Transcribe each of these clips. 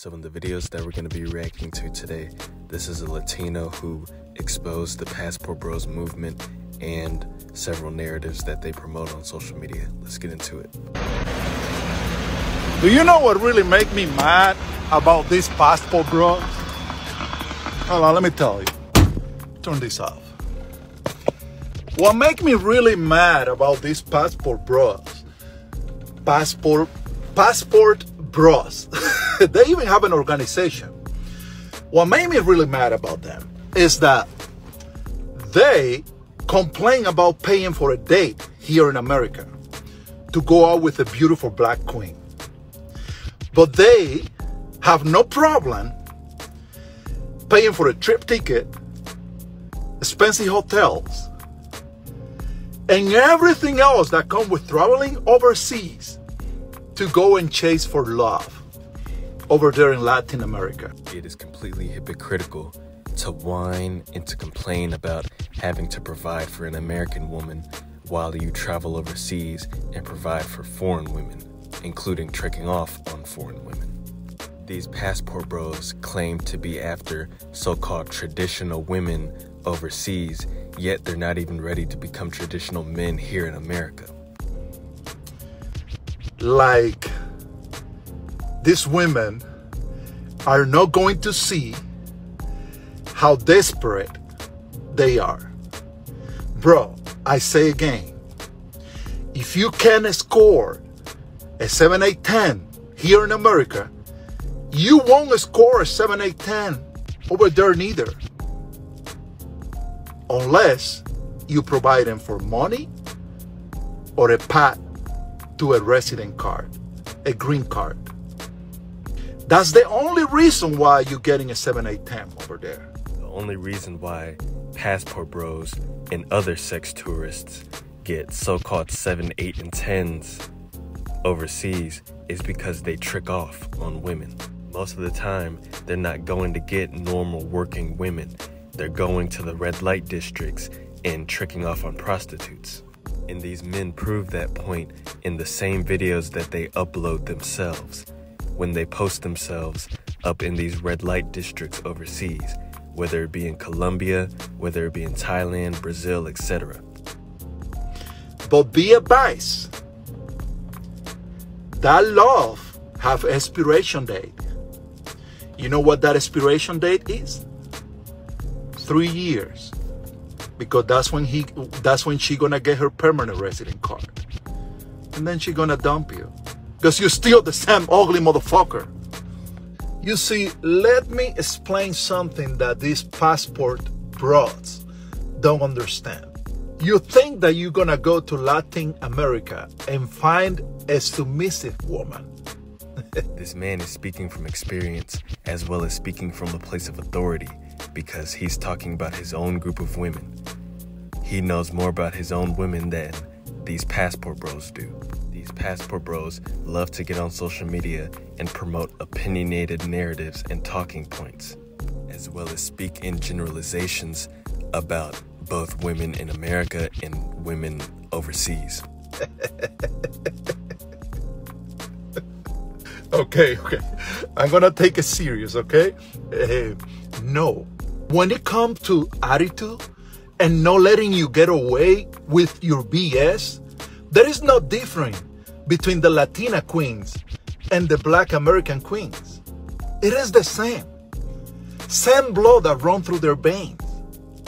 So, in the videos that we're going to be reacting to today, this is a Latino who exposed the Passport Bros movement and several narratives that they promote on social media. Let's get into it. Do you know what really make me mad about this Passport Bros? Hold on, let me tell you. Turn this off. What make me really mad about this Passport Bros? Passport Passport Bros. they even have an organization. What made me really mad about them is that they complain about paying for a date here in America to go out with a beautiful black queen. But they have no problem paying for a trip ticket, expensive hotels, and everything else that comes with traveling overseas to go and chase for love over there in Latin America. It is completely hypocritical to whine and to complain about having to provide for an American woman while you travel overseas and provide for foreign women, including tricking off on foreign women. These passport bros claim to be after so called traditional women overseas, yet they're not even ready to become traditional men here in America. Like, these women are not going to see how desperate they are. Bro, I say again, if you can score a 7 8 10 here in America, you won't score a 7 8 10 over there neither. Unless you provide them for money or a path to a resident card, a green card. That's the only reason why you're getting a 7 8 10 over there. The only reason why passport bros and other sex tourists get so called 7, 8, and 10s overseas is because they trick off on women. Most of the time, they're not going to get normal working women. They're going to the red light districts and tricking off on prostitutes. And these men prove that point in the same videos that they upload themselves when they post themselves up in these red light districts overseas, whether it be in Colombia, whether it be in Thailand, Brazil, etc. But be advised, that love have expiration date. You know what that expiration date is? Three years. Because that's when he that's when she gonna get her permanent resident card. And then she gonna dump you. Because you're still the same ugly motherfucker. You see, let me explain something that these passport bros don't understand. You think that you're gonna go to Latin America and find a submissive woman. this man is speaking from experience as well as speaking from a place of authority because he's talking about his own group of women. He knows more about his own women than these passport bros do. These passport bros love to get on social media and promote opinionated narratives and talking points, as well as speak in generalizations about both women in America and women overseas. okay, okay. I'm gonna take it serious, okay? Uh, no. When it comes to attitude and not letting you get away with your BS, there is no difference between the Latina queens and the black American queens. It is the same. Same blood that runs through their veins.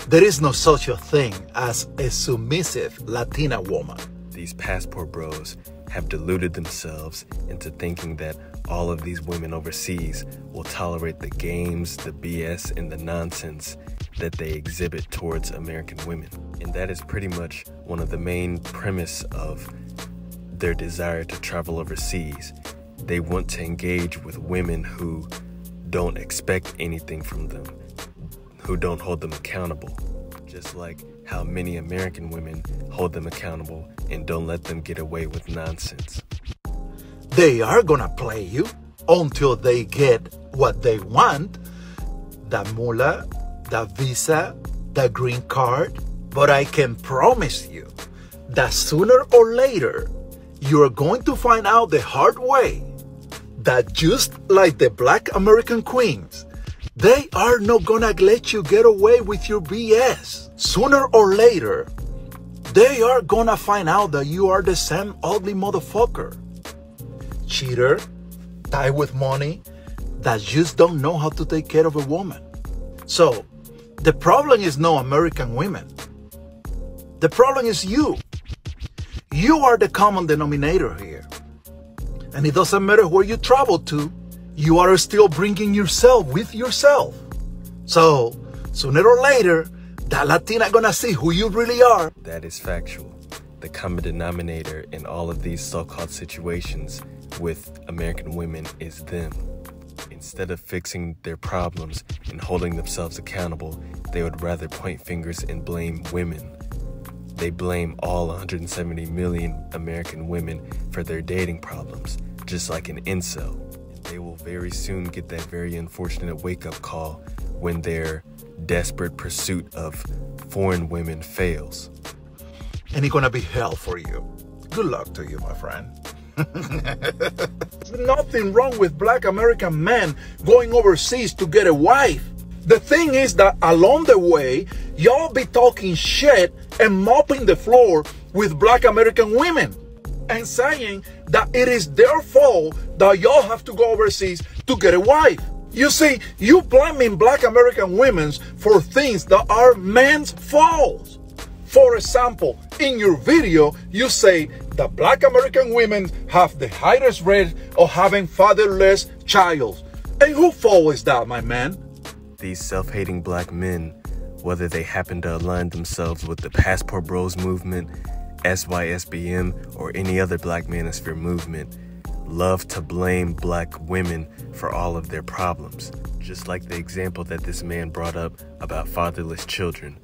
There is no such a thing as a submissive Latina woman. These passport bros have deluded themselves into thinking that all of these women overseas will tolerate the games, the BS, and the nonsense that they exhibit towards American women. And that is pretty much one of the main premise of their desire to travel overseas. They want to engage with women who don't expect anything from them, who don't hold them accountable. Just like how many American women hold them accountable and don't let them get away with nonsense. They are gonna play you until they get what they want the moolah, the visa, the green card. But I can promise you that sooner or later, you're going to find out the hard way that just like the black American queens, they are not gonna let you get away with your BS. Sooner or later, they are gonna find out that you are the same ugly motherfucker. Cheater, tie with money, that just don't know how to take care of a woman. So, the problem is no American women. The problem is you. You are the common denominator here. And it doesn't matter where you travel to, you are still bringing yourself with yourself. So, sooner or later, that Latina gonna see who you really are. That is factual. The common denominator in all of these so-called situations with American women is them. Instead of fixing their problems and holding themselves accountable, they would rather point fingers and blame women. They blame all 170 million American women for their dating problems, just like an incel. They will very soon get that very unfortunate wake up call when their desperate pursuit of foreign women fails. And it's gonna be hell for you. Good luck to you, my friend. There's nothing wrong with black American men going overseas to get a wife. The thing is that along the way, y'all be talking shit and mopping the floor with black American women and saying that it is their fault that y'all have to go overseas to get a wife. You see, you blaming black American women for things that are men's faults. For example, in your video, you say that black American women have the highest rate of having fatherless child. And who fault is that, my man? These self-hating black men, whether they happen to align themselves with the Passport Bros movement, SYSBM, or any other black manosphere movement, love to blame black women for all of their problems. Just like the example that this man brought up about fatherless children.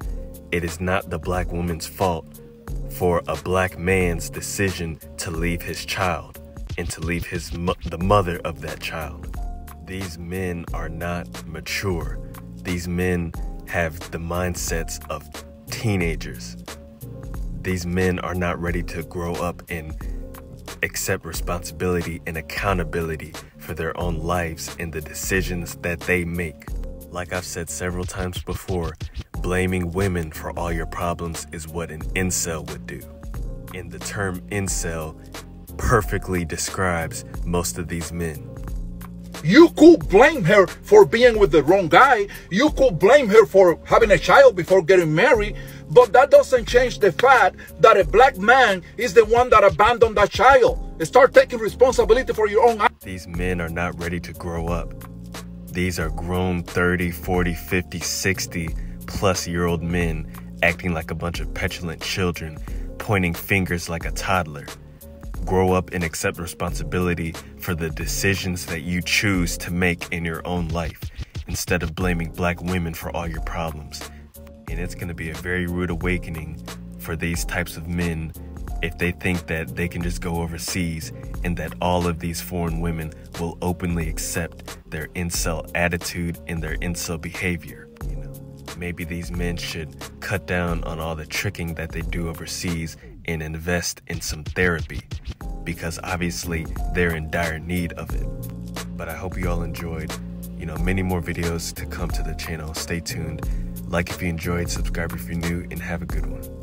It is not the black woman's fault for a black man's decision to leave his child and to leave his the mother of that child. These men are not mature. These men have the mindsets of teenagers. These men are not ready to grow up and accept responsibility and accountability for their own lives and the decisions that they make. Like I've said several times before, blaming women for all your problems is what an incel would do. And the term incel perfectly describes most of these men. You could blame her for being with the wrong guy. You could blame her for having a child before getting married. But that doesn't change the fact that a black man is the one that abandoned that child. Start taking responsibility for your own. These men are not ready to grow up. These are grown 30, 40, 50, 60 plus year old men acting like a bunch of petulant children, pointing fingers like a toddler. Grow up and accept responsibility for the decisions that you choose to make in your own life instead of blaming black women for all your problems. And it's going to be a very rude awakening for these types of men if they think that they can just go overseas and that all of these foreign women will openly accept their incel attitude and their incel behavior. You know, maybe these men should cut down on all the tricking that they do overseas and invest in some therapy because obviously they're in dire need of it. But I hope you all enjoyed. You know, many more videos to come to the channel. Stay tuned. Like if you enjoyed, subscribe if you're new, and have a good one.